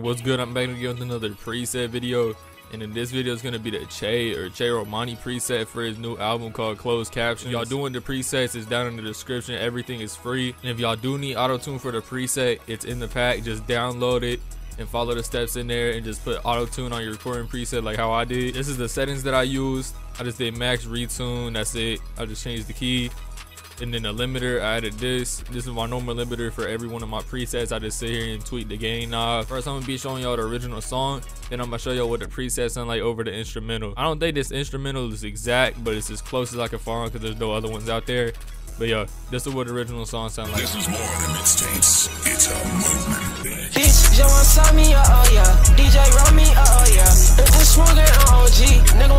What's good? I'm back again with another preset video. And in this video is going to be the Che or Cheromani preset for his new album called Closed Captions. Y'all doing the presets, it's down in the description. Everything is free. And if y'all do need auto-tune for the preset, it's in the pack. Just download it and follow the steps in there and just put auto-tune on your recording preset like how I did. This is the settings that I used. I just did max retune. That's it. I just changed the key and then the limiter I added this this is my normal limiter for every one of my presets I just sit here and tweak the gain knob first I'm gonna be showing y'all the original song then I'm gonna show y'all what the presets sound like over the instrumental I don't think this instrumental is exact but it's as close as I can find because there's no other ones out there but yeah, this is what the original song sound like. This is more than mixtapes. It's a movement, bitch. Bitch, Joe want me, uh, oh yeah. DJ run me, uh, oh yeah. If this swung it on OG, nigga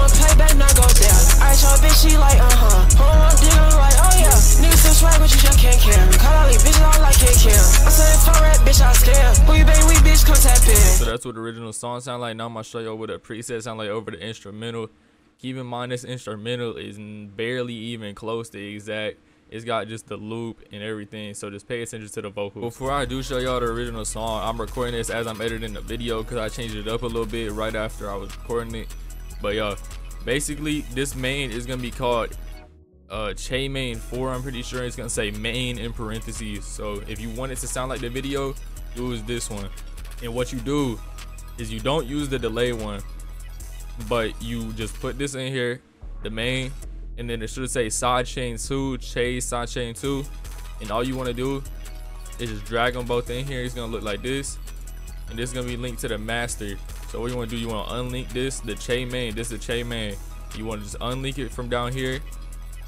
that's what the original song sound like. Now I'm gonna show y'all what the preset sound like over the instrumental. Keep in mind this instrumental is barely even close to exact. It's got just the loop and everything so just pay attention to the vocals. Before i do show y'all the original song i'm recording this as i'm editing the video because i changed it up a little bit right after i was recording it. But yeah basically this main is gonna be called uh che main 4 i'm pretty sure. It's gonna say main in parentheses. So if you want it to sound like the video use this one. And what you do is you don't use the delay one but you just put this in here the main and then it should say side chain 2 chase side chain 2 and all you want to do is just drag them both in here. It's gonna look like this and this is gonna be linked to the master. So what you want to do you want to unlink this the chain main this is the chain main. You want to just unlink it from down here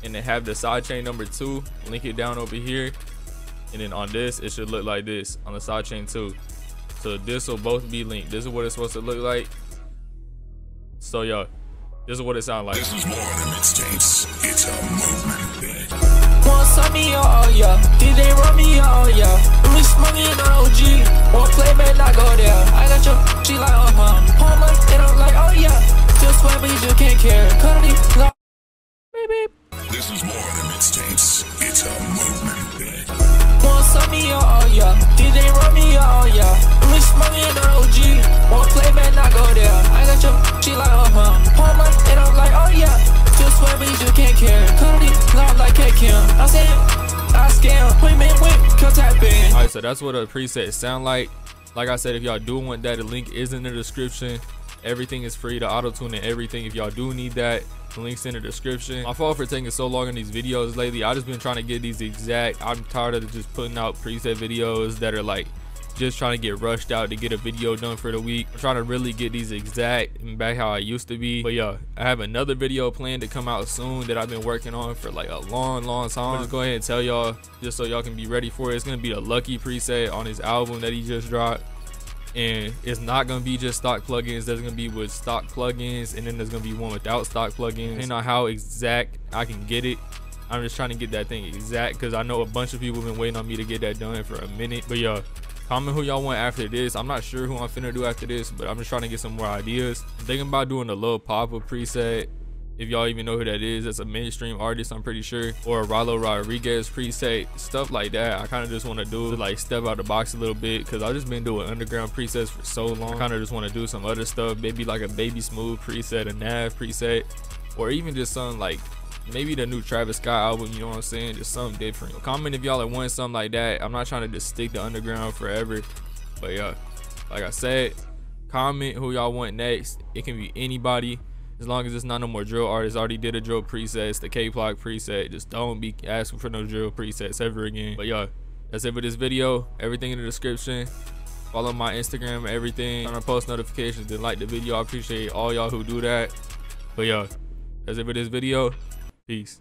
and then have the side chain number two link it down over here and then on this it should look like this on the side chain 2 so this will both be linked this is what it's supposed to look like so y'all this is what it sounds like. This is more than mixtapes. It's a movement, bitch. Want some me, oh yeah. Did they run me, oh yeah. We smoking on OG. Want play, man, not go there. I got your, she like, huh. Home, and I'm like, oh yeah. Just swear, but you just can't care. Cuddy, like, beep, beep. This is more than mixtapes. It's a movement, bitch. Want some me, oh she like, uh huh. Like, oh yeah. But you just can't care. Like Kim. I I scam. Women, women, come tap in. all right so that's what a preset sound like like i said if y'all do want that the link is in the description everything is free the auto tune and everything if y'all do need that the links in the description my fault for taking so long in these videos lately i just been trying to get these exact i'm tired of just putting out preset videos that are like just trying to get rushed out to get a video done for the week. I'm trying to really get these exact and back how i used to be. But yeah i have another video planned to come out soon that i've been working on for like a long long time. Just go ahead and tell y'all just so y'all can be ready for it. It's gonna be a Lucki preset on his album that he just dropped. And it's not gonna be just stock plugins. There's gonna be with stock plugins and then there's gonna be one without stock plugins. And on how exact i can get it i'm just trying to get that thing exact because i know a bunch of people have been waiting on me to get that done for a minute. But yeah comment who y'all want after this. I'm not sure who i'm finna do after this but i'm just trying to get some more ideas. I'm thinking about doing a little papa preset. If y'all even know who that is that's a mainstream artist i'm pretty sure. Or a Rylo Rodriguez preset stuff like that. I kind of just want to do like step out the box a little bit because i've just been doing underground presets for so long. Kind of just want to do some other stuff maybe like a baby smooth preset a nav preset or even just something like maybe the new travis scott album you know what i'm saying? Just something different. Comment if y'all are wanting something like that. I'm not trying to just stick to underground forever but yeah. Like i said comment who y'all want next. It can be anybody. As long as it's not no more drill artists. Already did a drill preset. The k-block preset. Just don't be asking for no drill presets ever again. But yeah that's it for this video. Everything in the description. Follow my instagram everything. Turn on post notifications. Then like the video. I appreciate all y'all who do that. But yeah that's it for this video peace